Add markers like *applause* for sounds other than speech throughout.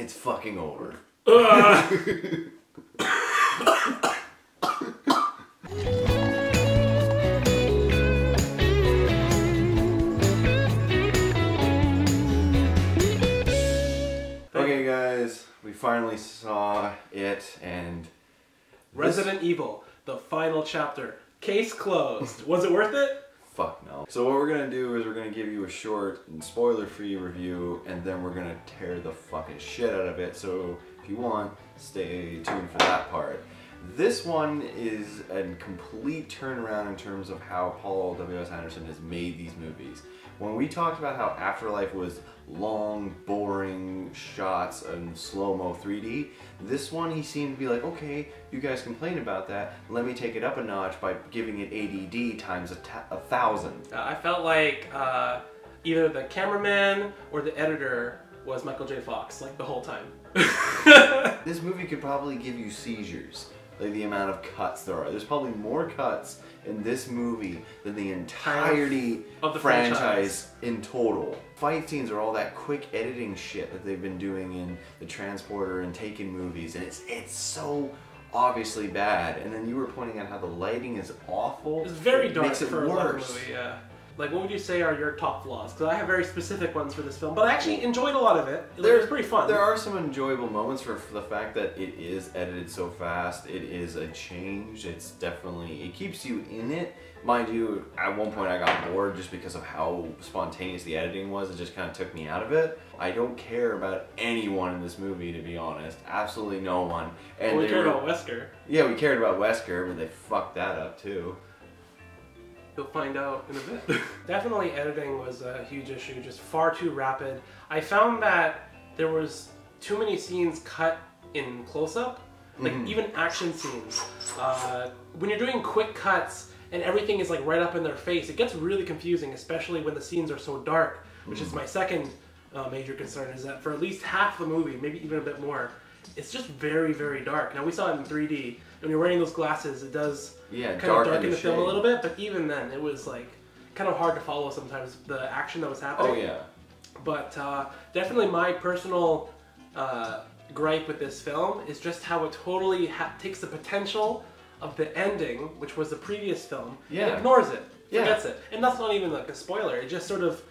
It's fucking over. *coughs* Okay, guys, we finally saw it, and Resident Evil, the final chapter. Case closed. Was it worth it? Fuck no. So what we're gonna do is we're gonna give you a short and spoiler-free review, and then we're gonna tear the fucking shit out of it. So if you want, stay tuned for that part. This one is a complete turnaround in terms of how Paul W.S. Anderson has made these movies. When we talked about how Afterlife was long, boring shots and slow-mo 3D, this one he seemed to be like, okay, you guys complain about that, let me take it up a notch by giving it ADD times a, thousand. Uh, I felt like uh, either the cameraman or the editor was Michael J. Fox, like the whole time. *laughs* This movie could probably give you seizures, like the amount of cuts there are. There's probably more cuts in this movie than the entirety Of the franchise, franchise. in total. Fight scenes are all that quick editing shit that they've been doing in the Transporter and Taken movies, and it's it's so obviously bad. And then you were pointing out how the lighting is awful. It's very It dark makes it for a horror worse. movie, yeah. Like, what would you say are your top flaws? Because I have very specific ones for this film, but I actually enjoyed a lot of it. It was pretty fun. There are some enjoyable moments for, the fact that it is edited so fast. It is a change. It's definitely it keeps you in it. Mind you, at one point I got bored just because of how spontaneous the editing was. It just kind of took me out of it. I don't care about anyone in this movie, to be honest. Absolutely no one. And we they cared were- about Wesker. yeah, we cared about Wesker, but they fucked that up too. You'll find out in a bit. *laughs* Definitely editing was a huge issue, just far too rapid. I found that there was too many scenes cut in close-up, like Mhm. even action scenes. Uh, when you're doing quick cuts and everything is like right up in their face, it gets really confusing, especially when the scenes are so dark, which is my second uh, major concern, is that for at least half the movie, maybe even a bit more, it's just very, very dark. Now we saw it in 3D. When you're wearing those glasses, it does Yeah, kind of darken the the film a little bit, but even then, it was like kind of hard to follow sometimes the action that was happening. Oh yeah. But uh, definitely my personal uh, gripe with this film is just how it totally ha- takes the potential of the ending, which was the previous film, Yeah. and ignores it, Yeah. forgets it, and that's not even like a spoiler. It just sort of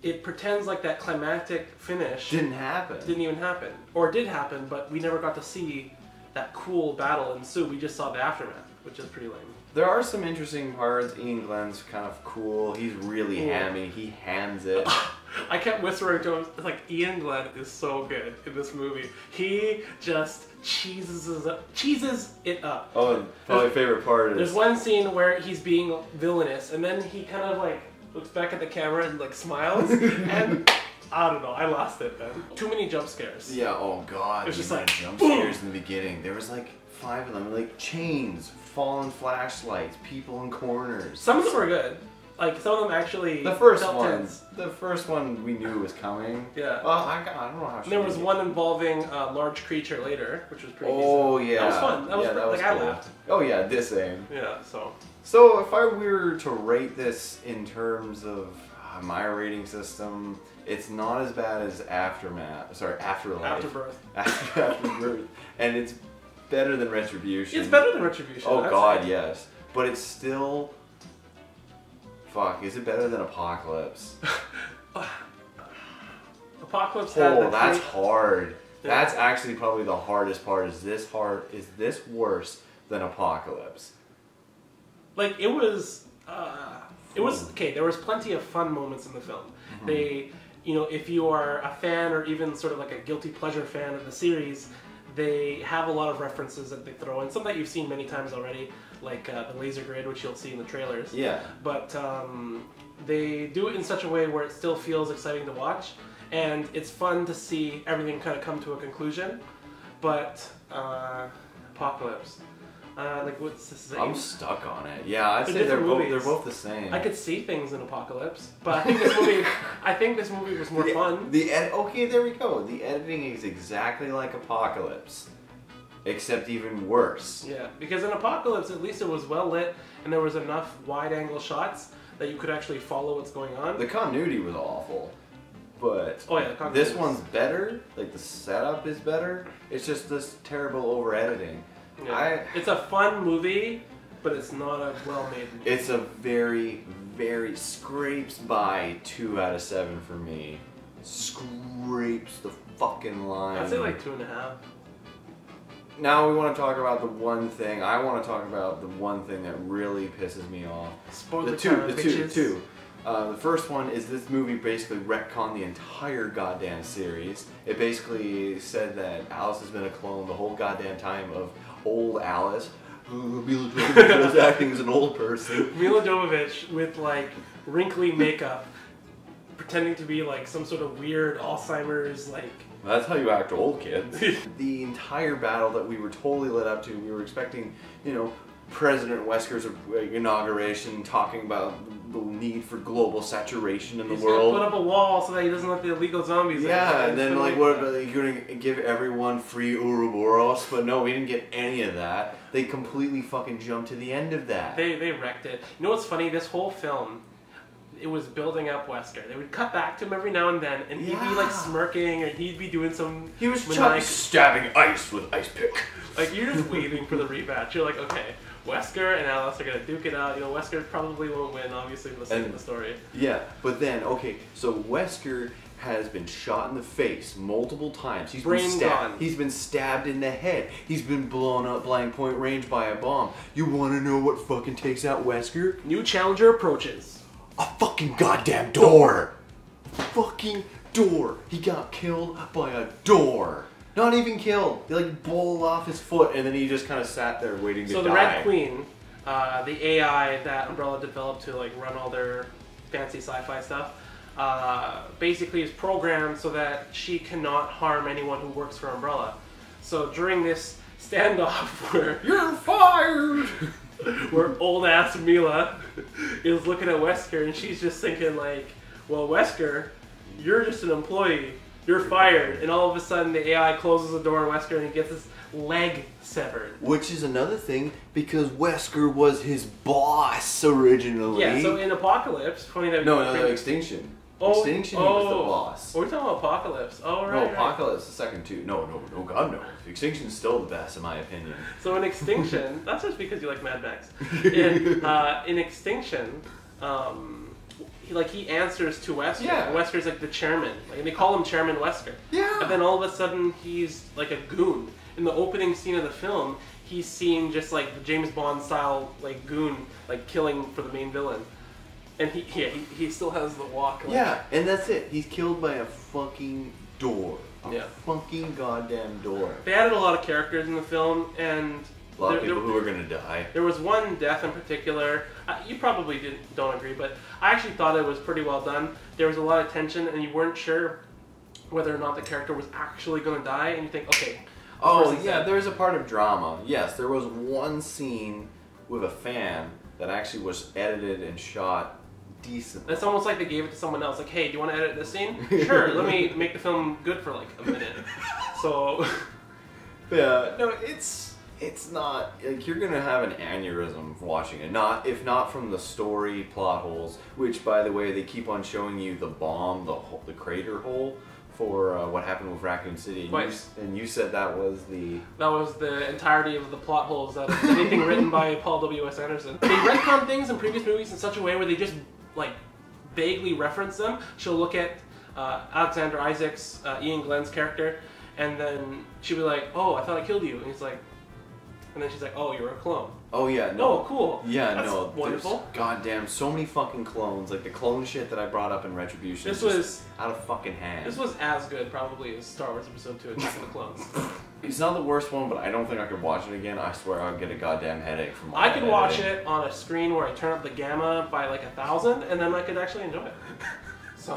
it pretends like that climactic finish Didn't happen. didn't even happen, or did happen, but we never got to see that cool battle ensue. We just saw the aftermath, which is pretty lame. There are some interesting parts. Iain Glen's kind of cool. He's really Cool. hammy. He hams it. *laughs* I kept whispering to him, it's like Iain Glen is so good in this movie. He just cheeses cheeses it up. Oh, and probably favorite part is... There's one scene where he's being villainous, and then he kind of like looks back at the camera and like smiles, *laughs* and I don't know, I lost it then. Too many jump scares. yeah. Oh god, It's was just like, jump boom. scares in the beginning. There was like five of them, like chains, fallen flashlights, people in corners. Some of them were good. Like some of them actually. The first one, tense. the first one we knew was coming. Yeah. Well, I, got- I don't know how. And there was she- one involving a large creature later, which was pretty. Oh decent. yeah. That was fun. That was, yeah, that was like I laughed. Oh yeah, this same. Yeah. So. So if I were to rate this in terms of my rating system, it's not as bad as Aftermath. Sorry, Afterlife. Afterbirth. After, *laughs* Afterbirth. And it's better than Retribution. It's better than Retribution. Oh god, yes. But it's still. Fuck, is it better than Apocalypse? *laughs* Apocalypse Oh, that's hard. Yeah. That's actually probably the hardest part. Is this hard? Is this worse than Apocalypse? like it was. Uh, it was okay. There was plenty of fun moments in the film. Mm-hmm. They, you know, if you are a fan or even sort of like a guilty pleasure fan of the series, they have a lot of references that they throw in. Some that you've seen many times already, like uh, the laser grid, which you'll see in the trailers. Yeah. but um, they do it in such a way where it still feels exciting to watch, and it's fun to see everything kind of come to a conclusion. But uh, Apocalypse, uh, like what's this? I'm stuck on it. Yeah, I'd They're say they're different both they're both the same. I could see things in Apocalypse, but I think this movie, *laughs* I think this movie was more the, fun. The ed- okay, there we go. The editing is exactly like Apocalypse, except even worse. Yeah, because in Apocalypse, at least it was well lit, and there was enough wide-angle shots that you could actually follow what's going on. The continuity was awful. but Oh, yeah, the this one's better. Like the setup is better. It's just this terrible over editing. Yeah. I It's a fun movie, but it's not a well-made. movie. it's a very very scrapes by two out of seven for me. Scrapes the fucking line. I'd say like two and a half. now we want to talk about the one thing. I want to talk about the one thing that really pisses me off. Spoiler the two, time, the two, two. Uh, the first one is this movie basically retconned the entire goddamn series. It basically said that Alice has been a clone the whole goddamn time of old Alice. *laughs* Milla Jovovich was acting as an old person. Milla Jovovich with like wrinkly makeup, pretending to be like some sort of weird Alzheimer's like. That's how you act old, kids. *laughs* the entire battle that we were totally led up to, we were expecting, you know, President Wesker's uh, inauguration, talking about the need for global saturation in the He's world. gonna put up a wall so that he doesn't let the illegal zombies. in. Yeah, and then like, what? About you're gonna give everyone free Ouroboros, but no, we didn't get any of that. They completely fucking jumped to the end of that. They they wrecked it. You know what's funny? This whole film, it was building up Wesker. They would cut back to him every now and then, and he'd be like smirking, or he'd be doing some. he was maniac- stabbing ice with ice pick. Like you're just waiting for the rematch. You're like, okay, Wesker and Alice are gonna duke it out. You know, Wesker probably won't win, obviously, for the sake of the story. Yeah, but then okay, so Wesker has been shot in the face multiple times. He's Brain been stabbed. gone. He's been stabbed in the head. He's been blown up blank point range by a bomb. You want to know what fucking takes out Wesker? New challenger approaches. A fucking goddamn door. Fucking door. He got killed by a door. Not even killed. They like bowled off his foot, and then he just kind of sat there waiting to die. So die. the Red Queen, uh, the AI that Umbrella developed to like run all their fancy sci-fi stuff, uh, basically is programmed so that she cannot harm anyone who works for Umbrella. So during this standoff *laughs* where You're fired. *laughs* where old ass Milla is looking at Wesker and she's just thinking like, well Wesker, you're just an employee. You're fired, and all of a sudden the AI closes the door on Wesker and he gets his leg severed. Which is another thing because Wesker was his boss originally. Yeah, so in Apocalypse, funny that we no, no, no, Extinction. Oh, Extinction, he was the oh. boss. Oh, we're talking about Apocalypse. Oh, right. no, right. Apocalypse the second two. No, no, no, God no. Extinction's still the best in my opinion. So in Extinction, *laughs* that's just because you like Mad Max. *laughs* In, uh, in Extinction, um, like he answers to Wesker. Yeah. Wesker's like the chairman, like, and they call him Chairman Wesker. Yeah. And then all of a sudden, he's like a goon. In the opening scene of the film, he's seen just like the James Bond style like goon, like killing for the main villain. And he, yeah, he, he still has the walk. Like, Yeah, and that's it. He's killed by a fucking door. A Yeah. fucking goddamn door. They added a lot of characters in the film, and A lot of there- people there- who are gonna die. There was one death in particular. Uh, you probably didn't, don't agree, but I actually thought it was pretty well done. There was a lot of tension, and you weren't sure whether or not the character was actually going to die. And you think, okay, Oh yeah, dead. there's a part of drama. Yes, there was one scene with a fan that actually was edited and shot decently. It's almost like they gave it to someone else. Like, hey, do you want to edit this scene? Sure. let me *laughs* make the film good for like a minute. So, *laughs* Yeah, no, it's it's not like you're gonna have an aneurysm watching it. Not if not from the story plot holes, which by the way they keep on showing you the bomb, the hole, the crater hole for uh, what happened with Raccoon City, and you, and you said that was the that was the entirety of the plot holes of anything written by *laughs* Paul W. S. Anderson. They retcon things in previous movies in such a way where they just like vaguely reference them. She'll look at uh, Alexander Isaacs uh, Iain Glen's character, and then she'll be like, "Oh, I thought I killed you," and he's like, and then she's like, "Oh, you're a clone." oh yeah no Oh, cool. yeah That's no wonderful. goddamn so many fucking clones like the clone shit that I brought up in Retribution. This was- out of fucking hand. This was as good probably as Star Wars Episode Two: Attack of the Clones. *laughs* It's not the worst one, but I don't think I could watch it again. I swear I'd get a goddamn headache from. I could watch it on a screen where I turn up the gamma by like a thousand, and then I could actually enjoy it. *laughs* So.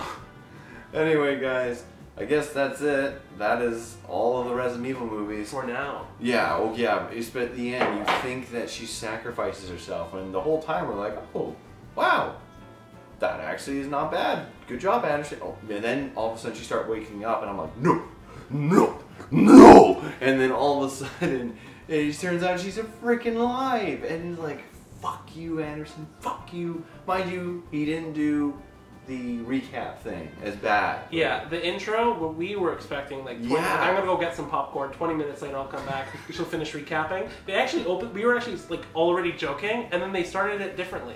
Anyway, guys, I guess that's it. That is all of the Resident Evil movies. For now. Yeah, oh yeah. It's but at the end, you think that she sacrifices herself, and the whole time we're like, oh, wow, that actually is not bad. Good job, Anderson. Oh, and then all of a sudden she start waking up, and I'm like, no, no, no. And then all of a sudden, *laughs* it turns out she's a freaking alive, and it's like, fuck you, Anderson. Fuck you. Mind you, he didn't do the recap thing as bad. Yeah, the intro, what we were expecting, like, 20, Yeah. I'm gonna go get some popcorn. 20 minutes later, I'll come back. *laughs* She'll finish recapping. They actually opened. We were actually like already joking, and then they started it differently.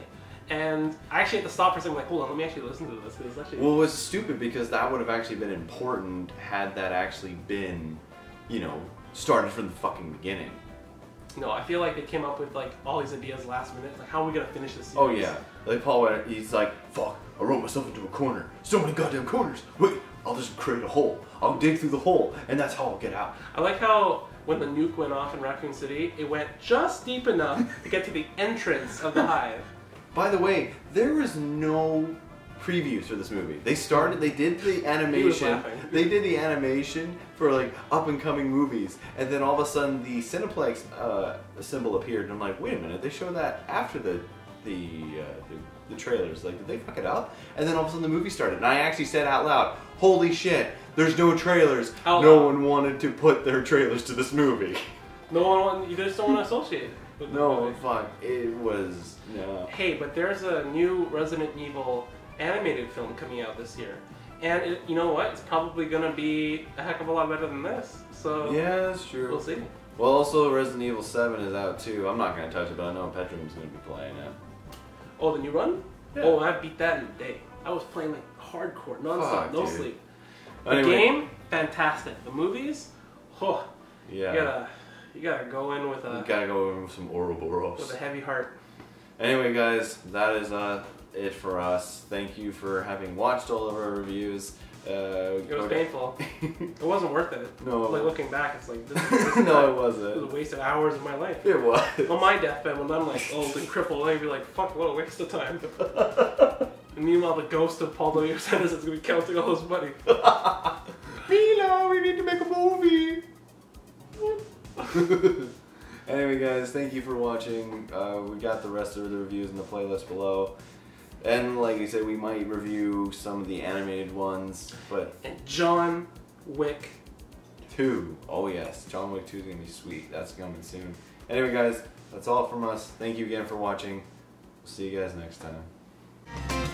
And I actually had to stop for a second, like, hold on, let me actually listen to this. 'cause It's actually. Well, it was stupid because that would have actually been important had that actually been, you know, started from the fucking beginning. no, I feel like they came up with like all these ideas last minute. Like, how are we gonna finish this? Oh yeah, like Paul went. He's like, "Fuck! I wrote myself into a corner. So many goddamn corners. Wait, I'll just create a hole. I'll dig through the hole, and that's how I'll get out." I like how when the nuke went off in Raccoon City, it went just deep enough to get to the entrance of the *laughs* hive. By the way, there was no previews for this movie. They started, they did the animation, they did the animation for like up and coming movies, and then all of a sudden the Cineplex uh, symbol appeared, and I'm like, wait a minute, they show that after the the, uh, the the trailers. Like, did they fuck it up? And then all of a sudden the movie started, and I actually said out loud, "Holy shit!" There's no trailers. Out no loud. one wanted to put their trailers to this movie. No one, you just don't want to associate. With No, movie. fuck. It was no. Hey, but there's a new Resident Evil animated film coming out this year, and it, you know what? It's probably gonna be a heck of a lot better than this. So Yeah, that's true. we'll see. Well, also Resident Evil 7 is out too. I'm not gonna touch it, but I know Petrum's gonna be playing it. Oh, the new run? Yeah. Oh, I beat that in a day. I was playing like hardcore, nonstop, Fuck, no dude. sleep. The Anyway, game, fantastic. The movies, oh, Yeah. you gotta, you gotta go in with a You gotta go in with some with a heavy heart. Anyway, guys, that is uh, it for us. Thank you for having watched all of our reviews. Uh, It was painful. *laughs* It wasn't worth it. No. Like looking back, it's like this, *laughs* this is no, it it was wasn't. a waste of hours of my life. It was. On my deathbed, when I'm like old and crippled, I'd be like, "Fuck, what a waste of time." *laughs* and meanwhile, the ghost of Paul W. Is gonna be counting all his money. Milo, we need to make a movie. anyway, guys, thank you for watching. Uh, we got the rest of the reviews in the playlist below. And like I said, we might review some of the animated ones, but And John Wick. two. Oh yes, John Wick 2 is gonna be sweet. That's coming soon. Anyway, guys, that's all from us. Thank you again for watching. We'll see you guys next time.